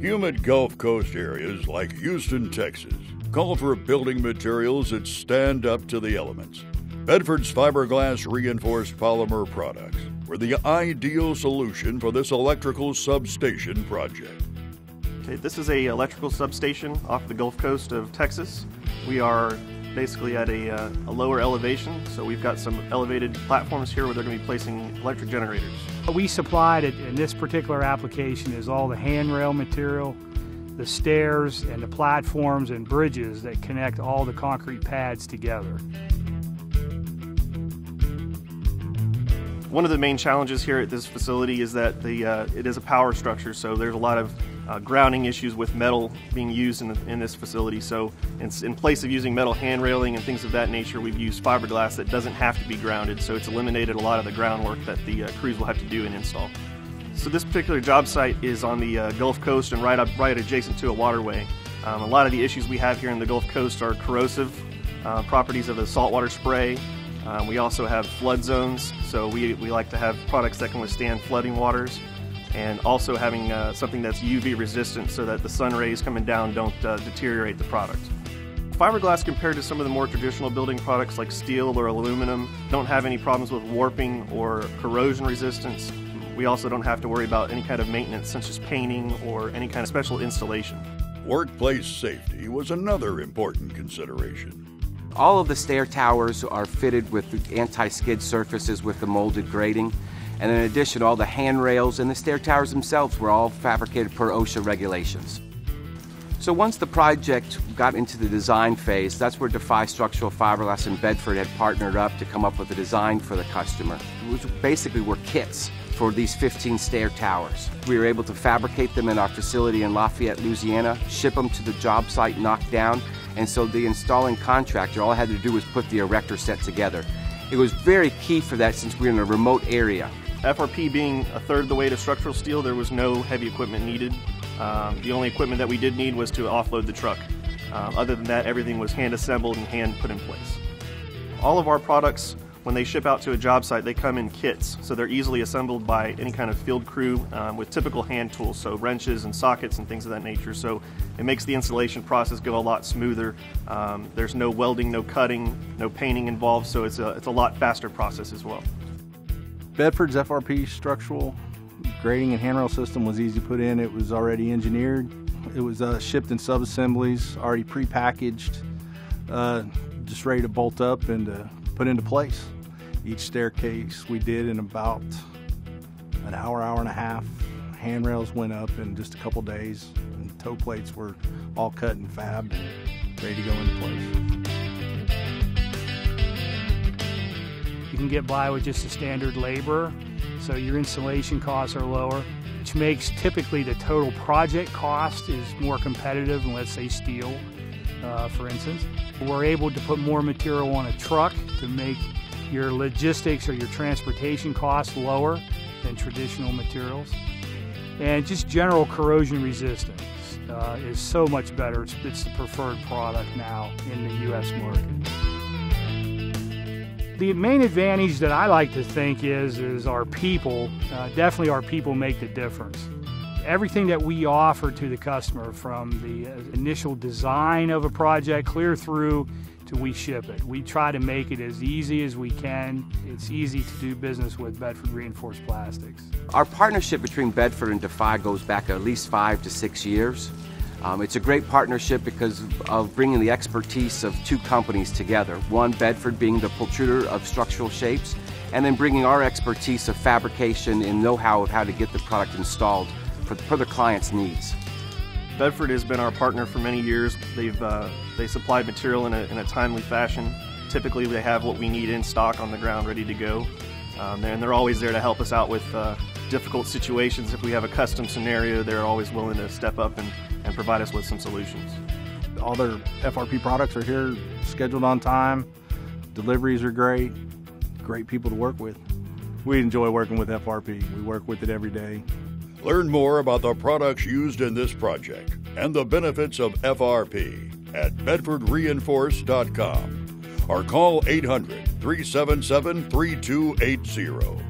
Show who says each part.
Speaker 1: Humid Gulf Coast areas like Houston, Texas, call for building materials that stand up to the elements. Bedford's fiberglass reinforced polymer products were the ideal solution for this electrical substation project.
Speaker 2: Okay, this is a electrical substation off the Gulf Coast of Texas. We are basically at a, uh, a, lower elevation, so we've got some elevated platforms here where they're going to be placing electric generators.
Speaker 3: What we supplied in this particular application is all the handrail material, the stairs and the platforms and bridges that connect all the concrete pads together.
Speaker 2: One of the main challenges here at this facility is that the, uh, it is a power structure, so there's a lot of uh, grounding issues with metal being used in, the, in this facility. So in, in, place of using metal hand railing and things of that nature, we've used fiberglass that doesn't have to be grounded, so it's eliminated a lot of the groundwork that the uh, crews will have to do and install. So this particular job site is on the uh, Gulf Coast and right, up, right adjacent to a waterway. Um, a lot of the issues we have here in the Gulf Coast are corrosive uh, properties of the saltwater spray, um, we also have flood zones, so we, we like to have products that can withstand flooding waters and also having uh, something that's UV resistant so that the sun rays coming down don't uh, deteriorate the product. Fiberglass compared to some of the more traditional building products like steel or aluminum don't have any problems with warping or corrosion resistance. We also don't have to worry about any kind of maintenance such as painting or any kind of special installation.
Speaker 1: Workplace safety was another important consideration.
Speaker 4: All of the stair towers are fitted with anti-skid surfaces with the molded grating. And in addition, all the handrails and the stair towers themselves were all fabricated per OSHA regulations. So once the project got into the design phase, that's where Defy Structural Fiberglass and Bedford had partnered up to come up with a design for the customer. Was basically were kits for these 15 stair towers. We were able to fabricate them in our facility in Lafayette, Louisiana, ship them to the job site knocked down, and so the installing contractor, all I had to do was put the erector set together. It was very key for that since we we're in a remote area.
Speaker 2: FRP being a third the weight of structural steel, there was no heavy equipment needed. Um, the only equipment that we did need was to offload the truck. Um, other than that, everything was hand assembled and hand put in place. All of our products when they ship out to a job site, they come in kits, so they're easily assembled by any kind of field crew um, with typical hand tools, so wrenches and sockets and things of that nature. So it makes the installation process go a lot smoother. Um, there's no welding, no cutting, no painting involved, so it's a, it's a lot faster process as well.
Speaker 5: Bedford's FRP structural grating and handrail system was easy to put in. It was already engineered. It was uh, shipped in sub-assemblies, already pre-packaged, uh, just ready to bolt up and uh, put into place. Each staircase we did in about an hour, hour and a half. Handrails went up in just a couple days, and toe plates were all cut and fabbed and ready to go into place.
Speaker 3: You can get by with just a standard labor, so your installation costs are lower, which makes typically the total project cost is more competitive than let's say steel, uh, for instance. We're able to put more material on a truck to make your logistics or your transportation costs lower than traditional materials. And just general corrosion resistance uh, is so much better. It's, it's the preferred product now in the U.S. market. The main advantage that I like to think is, is our people, uh, definitely our people make the difference everything that we offer to the customer from the initial design of a project clear through to we ship it. We try to make it as easy as we can. It's easy to do business with Bedford Reinforced Plastics.
Speaker 4: Our partnership between Bedford and Defy goes back at least five to six years. Um, it's a great partnership because of bringing the expertise of two companies together. One, Bedford being the pultruder of structural shapes, and then bringing our expertise of fabrication and know-how of how to get the product installed for, for the client's needs.
Speaker 2: Bedford has been our partner for many years. They've uh, they supplied material in a, in a timely fashion. Typically, they have what we need in stock on the ground, ready to go, um, and they're always there to help us out with uh, difficult situations. If we have a custom scenario, they're always willing to step up and, and provide us with some solutions.
Speaker 5: All their FRP products are here, scheduled on time. Deliveries are great. Great people to work with. We enjoy working with FRP. We work with it every day.
Speaker 1: Learn more about the products used in this project and the benefits of FRP at bedfordreinforced.com or call 800 377 3280.